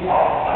Yeah.